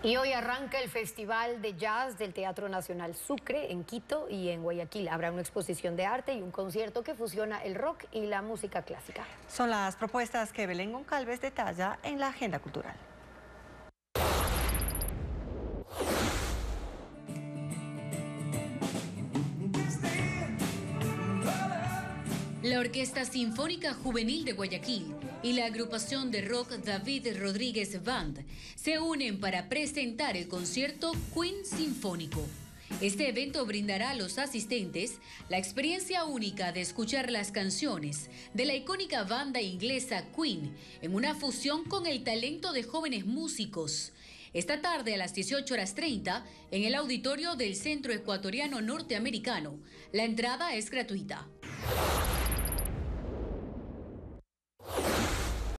Y hoy arranca el Festival de Jazz del Teatro Nacional Sucre en Quito y en Guayaquil. Habrá una exposición de arte y un concierto que fusiona el rock y la música clásica. Son las propuestas que Belén Goncalves detalla en la agenda cultural. La Orquesta Sinfónica Juvenil de Guayaquil y la agrupación de rock David Rodríguez Band se unen para presentar el concierto Queen Sinfónico. Este evento brindará a los asistentes la experiencia única de escuchar las canciones de la icónica banda inglesa Queen en una fusión con el talento de jóvenes músicos. Esta tarde a las 18 horas 30 en el auditorio del Centro Ecuatoriano Norteamericano. La entrada es gratuita.